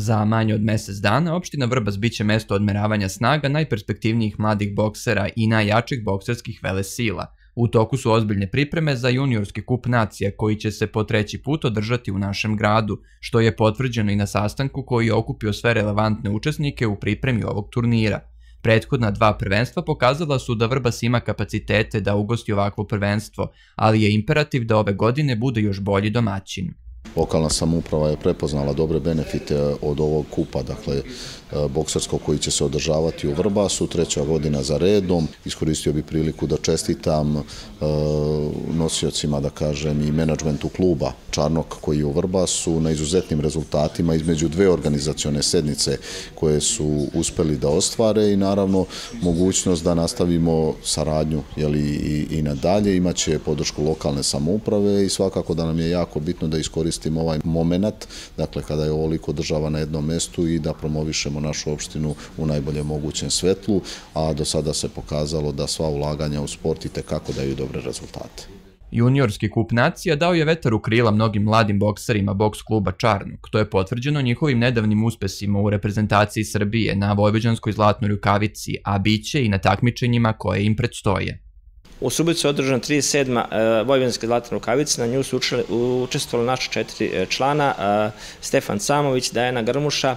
Za manje od mesec dana opština Vrbas biće mesto odmeravanja snaga najperspektivnijih mladih boksera i najjačih bokserskih velesila. U toku su ozbiljne pripreme za juniorski kup nacija koji će se po treći put održati u našem gradu, što je potvrđeno i na sastanku koji je okupio sve relevantne učesnike u pripremi ovog turnira. Prethodna dva prvenstva pokazala su da Vrbas ima kapacitete da ugosti ovakvo prvenstvo, ali je imperativ da ove godine bude još bolji domaćin. Lokalna samouprava je prepoznala dobre benefite od ovog kupa, dakle e, bokserskog koji će se održavati u Vrbasu, treća godina za redom. Iskoristio bi priliku da čestitam e, nosiocima, da kažem, i menadžmentu kluba Čarnok koji je u Vrbasu na izuzetnim rezultatima između dve organizacione sednice koje su uspeli da ostvare i naravno mogućnost da nastavimo saradnju i, i nadalje. Imaće podršku lokalne samouprave i svakako da nam je jako bitno da iskoristimo iskoristimo ovaj moment, dakle kada je ovoliko država na jednom mestu i da promovišemo našu opštinu u najbolje mogućem svetlu, a do sada se pokazalo da sva ulaganja u sport i tekako daju dobre rezultate. Juniorski kup nacija dao je vetar u krila mnogim mladim bokserima boks kluba Čarnuk. To je potvrđeno njihovim nedavnim uspesima u reprezentaciji Srbije na Vojvođanskoj zlatnoj rukavici, a biće i na takmičenjima koje im predstoje. U Suboticu je održana 37. Vojvodinske zlatne rukavice, na nju su učestvovali naše četiri e, člana, Stefan Samović, Dajana Grmuša,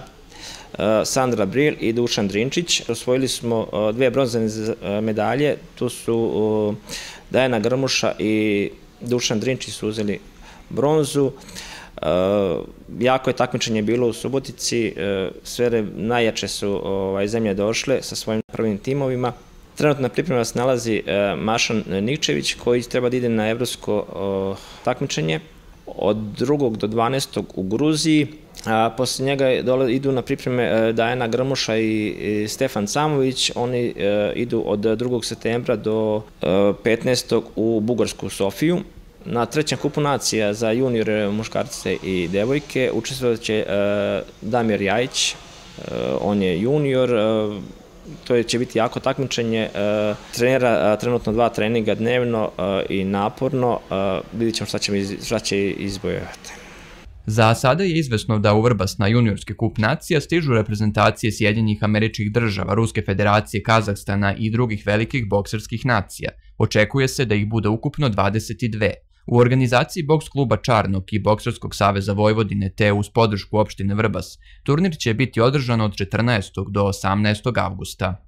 e, Sandra Bril i Dušan Drinčić. Osvojili smo e, dve bronzane medalje, tu su Dajana Grmuša i Dušan Drinčić su uzeli bronzu. Jako je takmičenje bilo u Subotici, sve najjače su ovaj, zemlje došle sa svojim prvim timovima. Trenutno na priprema se nalazi e, Mašan Nikčević koji treba da ide na evropsko takmičenje od 2. do 12. u Gruziji. A posle njega idu na pripreme e, Dajana Grmoša i Stefan Samović. Oni e, idu od 2. septembra do 15. u Bugarsku Sofiju. Na trećem kupu nacija za juniore, muškarce i devojke učestvovat će Damir Jajić. On je junior, to će biti jako takmičenje. E, trenera e, trenutno dva treninga dnevno e, i naporno. Vidjet ćemo šta će, šta će izbojevati. Za sada je izvesno da u Vrbas na juniorski kup nacija stižu reprezentacije Sjedinjih američkih država, Ruske federacije, Kazahstana i drugih velikih bokserskih nacija. Očekuje se da ih bude ukupno 22. U organizaciji boks kluba Čarnok i Bokserskog saveza Vojvodine te uz podršku opštine Vrbas, turnir će biti održan od 14. do 18. avgusta.